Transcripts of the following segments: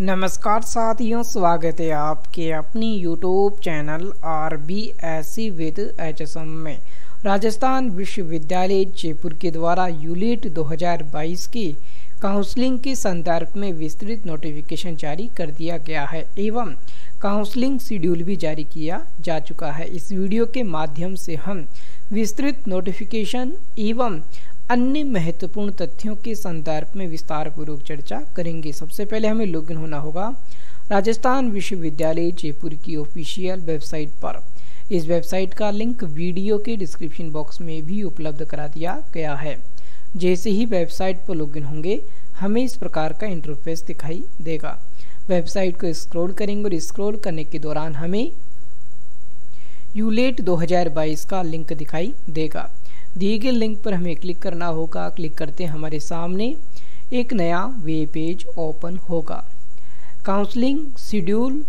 नमस्कार साथियों, स्वागत है आपके अपनी YouTube channel R B S C with H S M में। राजस्थान विश्वविद्यालय जयपुर के द्वारा यूलिट 2022 की काउंसलिंग के संदर्भ में विस्तृत नोटिफिकेशन जारी कर दिया गया है एवं काउंसलिंग शेड्यूल भी जारी किया जा चुका है। इस वीडियो के माध्यम से हम विस्तृत नोटिफिकेशन एवं अन्य महत्वपूर्ण तथ्यों के संदर्भ में विस्तार पूर्वक चर्चा करेंगे। सबसे पहले हमें लॉगिन होना होगा। राजस्थान विश्वविद्यालय जयपुर की ऑफिशियल वेबसाइट पर। इस वेबसाइट का लिंक वीडियो के डिस्क्रिप्शन बॉक्स में भी उपलब्ध करा दिया गया है। जैसे ही वेबसाइट पर लॉगिन होंगे, हमें इस प्रकार का इंटरफेस दिखाई देगा। वेबसाइट को स्क्रॉल करेंगे और स्क्रॉल करने के दौरान हमें यूलेट 2022 का लिंक दिखाई देगा। दिए गए लिंक पर हमें क्लिक करना होगा। क्लिक करते हमारे सामने। एक नया वेब पेज ओपन होगा। Counselling schedule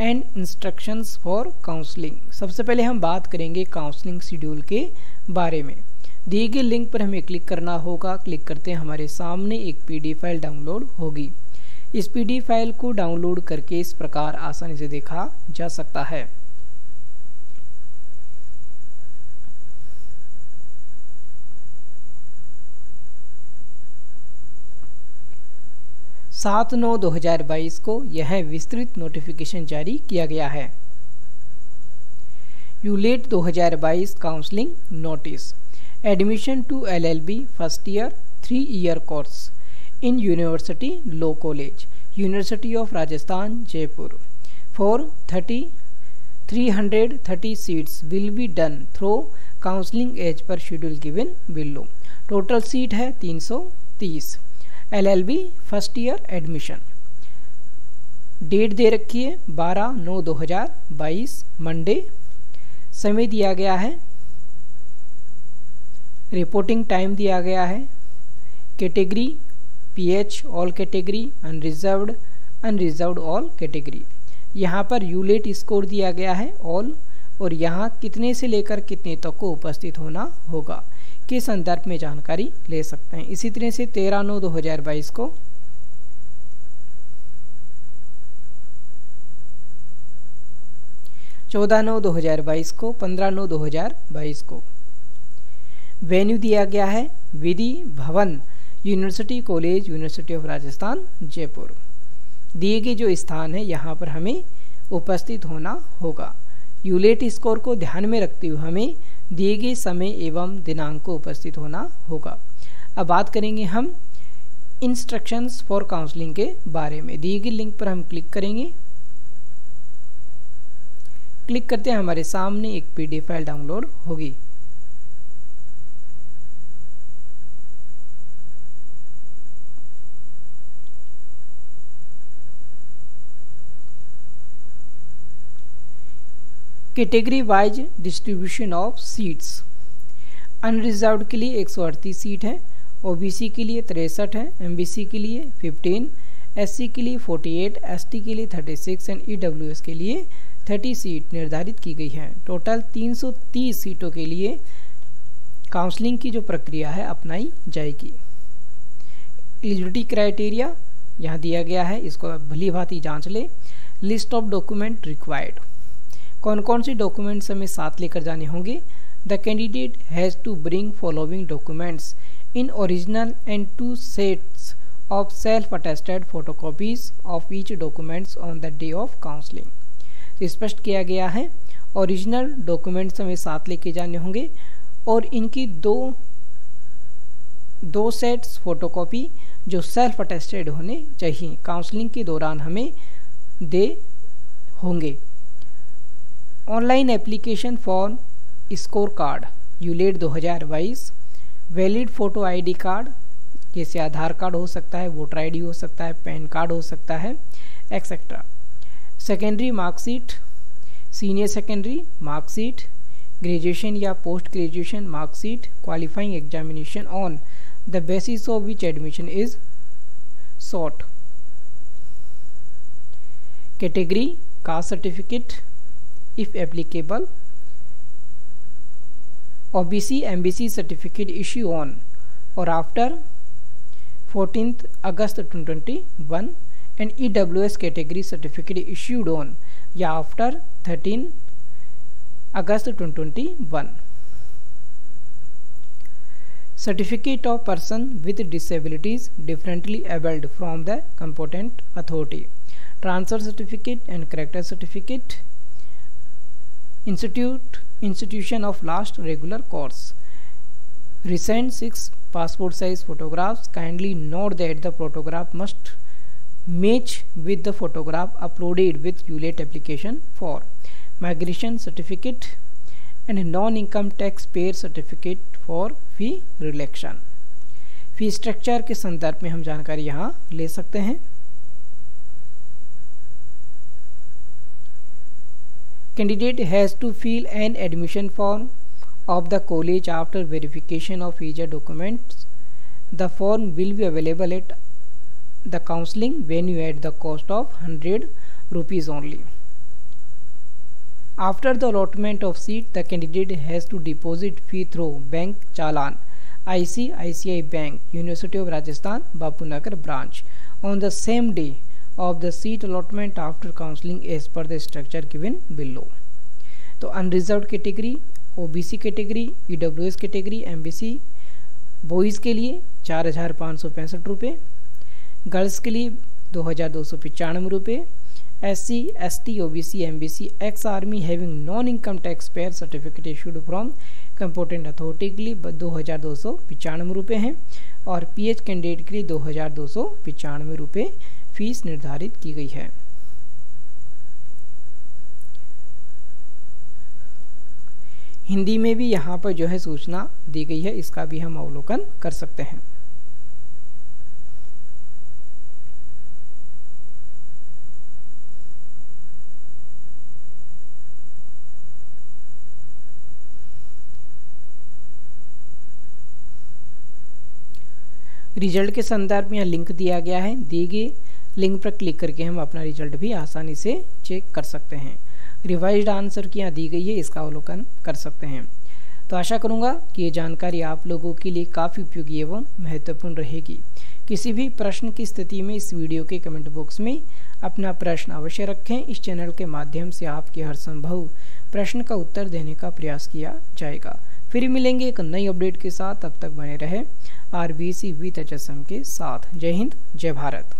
and instructions for counselling सबसे पहले हम बात करेंगे काउंसलिंग शेड्यूल के बारे में। दिए गए लिंक पर हमें क्लिक करना होगा। क्लिक करते हमारे सामने। एक पीडी फ़ाइल डाउनलोड होगी। इस पीडी फ़ाइल को डाउनलोड करके इस प्रकार आसानी से देखा जा सकता है। सात नौ दो हज़ार बाईस को यह विस्तृत नोटिफिकेशन जारी किया गया है। ULET 2022 counselling notice. Admission to LLB first year, three year course in university law college, university of Rajasthan, Jaipur. For thirty, three hundred thirty seats will be done through counselling as per schedule given below total seat है 330 LLB, first year, admission. Date दे रखी है बारह नौ दो हज़ार बाईस, Monday. समय दिया गया है। रिपोर्टिंग टाइम दिया गया है। Category, PH all category, unreserved unreserved all category. यहाँ पर यूलेट स्कोर दिया गया है ऑल, और यहाँ कितने से लेकर कितने तक तो को उपस्थित होना होगा। के संदर्भ में जानकारी ले सकते हैं। इसी तरह से तेरह नौ दो हज़ार बाईस को चौदह नौ दो हज़ार बाईस को, पंद्रह नौ दो हज़ार बाईस को। वेन्यू दिया गया है Vidhi Bhawan university college, university of Rajasthan, Jaipur. दिए गए जो स्थान है, यहाँ पर हमें उपस्थित होना होगा। यूलेट स्कोर को ध्यान में रखते हुए हमें दिए गए समय एवं दिनांक को उपस्थित होना होगा। अब बात करेंगे हम इंस्ट्रक्शंस फॉर काउंसलिंग के बारे में। दिए गए लिंक पर हम क्लिक करेंगे। क्लिक करते हैं हमारे सामने एक पीडीएफ फ़ाइल डाउनलोड होगी। Category wise distribution of seats unreserve के लिए एक सौ अड़तीस सीट है ओबीसी के लिए तिरसठ है एमबीसी के लिए 15 एससी के लिए 48 एसटी के लिए 36 एंड ईडब्ल्यूएस के लिए 30 सीट निर्धारित की गई है। टोटल 330 सीटों के लिए काउंसलिंग की जो प्रक्रिया है अपनाई जाएगी। एलिजिबिलिटी क्राइटेरिया यहाँ दिया गया है, इसको भली भांति जाँच लें। लिस्ट ऑफ़ डॉक्यूमेंट रिक्वायर्ड कौन कौन से डॉक्यूमेंट्स हमें साथ लेकर जाने होंगे? The candidate has to bring following documents in original and two sets of self attested photocopies of each documents on the day of counselling स्पष्ट किया गया है। ओरिजिनल डॉक्यूमेंट्स हमें साथ लेके जाने होंगे और इनकी दो दो सेट्स फोटोकॉपी जो सेल्फ अटेस्टेड होने चाहिए। काउंसलिंग के दौरान हमें दे होंगे। Online application for score card ULET 2022 valid photo ID card, जैसे आधार कार्ड हो सकता है, वोटर आईडी हो सकता है, पैन कार्ड हो सकता है etcetera secondary marksheet senior secondary marksheet graduation या post graduation marksheet qualifying examination on the basis of which admission is sought category caste certificate if applicable OBC MBC certificate issue on or after 14th August 2021 and EWS category certificate issued on या after 13 August 2021. Certificate of person with disabilities differently abled from the competent authority. Transfer certificate and character certificate. Institute institution of last regular course recent six passport size photograph kindly note that the photograph must match with the photograph uploaded with ULET application for migration certificate and non income tax payer certificate for fee relaxation fee structure के संदर्भ में हम जानकारी यहाँ ले सकते हैं। Candidate has to fill an admission form of the college after verification of each documents the form will be available at the counseling venue at the cost of 100 rupees only. After the allotment of seat, the candidate has to deposit fee through bank challan, ICICI Bank, University of Rajasthan, Bapunagar branch on the same day of the seat allotment after counseling as per the structure given below. तो unreserve category OBC category EWS category MBC boys के लिए चार हज़ार पाँच सौ पैंसठ रुपये girls के लिए दो हज़ार दो सौ पचानवे रुपये S C S T O B C M B C ex army having non income tax payer certificate issued from competent authority के लिए दो हज़ार दो सौ पचानवे रुपये हैं और पी एच कैंडिडेट के लिए दो हज़ार दो सौ पचानवे रुपये फ़ीस निर्धारित की गई है। हिंदी में भी यहाँ पर जो है सूचना दी गई है, इसका भी हम अवलोकन कर सकते हैं। रिज़ल्ट के संदर्भ में यहाँ लिंक दिया गया है। दी गए लिंक पर क्लिक करके हम अपना रिज़ल्ट भी आसानी से चेक कर सकते हैं। रिवाइज्ड आंसर की यहाँ दी गई है, इसका अवलोकन कर सकते हैं। तो आशा करूँगा कि ये जानकारी आप लोगों के लिए काफ़ी उपयोगी एवं महत्वपूर्ण रहेगी। किसी भी प्रश्न की स्थिति में इस वीडियो के कमेंट बॉक्स में अपना प्रश्न अवश्य रखें। इस चैनल के माध्यम से आपके हर संभव प्रश्न का उत्तर देने का प्रयास किया जाएगा। फिर मिलेंगे एक नई अपडेट के साथ। तब तक बने रहे आर बी सी वी के साथ। जय हिंद, जय भारत।